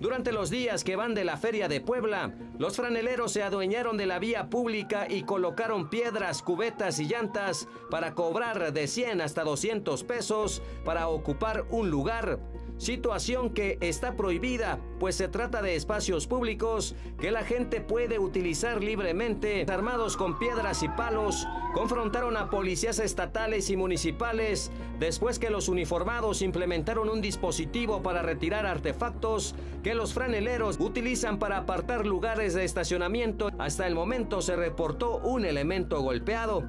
Durante los días que van de la Feria de Puebla, los franeleros se adueñaron de la vía pública y colocaron piedras, cubetas y llantas para cobrar de 100 hasta 200 pesos para ocupar un lugar. Situación que está prohibida, pues se trata de espacios públicos que la gente puede utilizar libremente. Armados con piedras y palos, confrontaron a policías estatales y municipales después que los uniformados implementaron un dispositivo para retirar artefactos que los franeleros utilizan para apartar lugares de estacionamiento. Hasta el momento se reportó un elemento golpeado.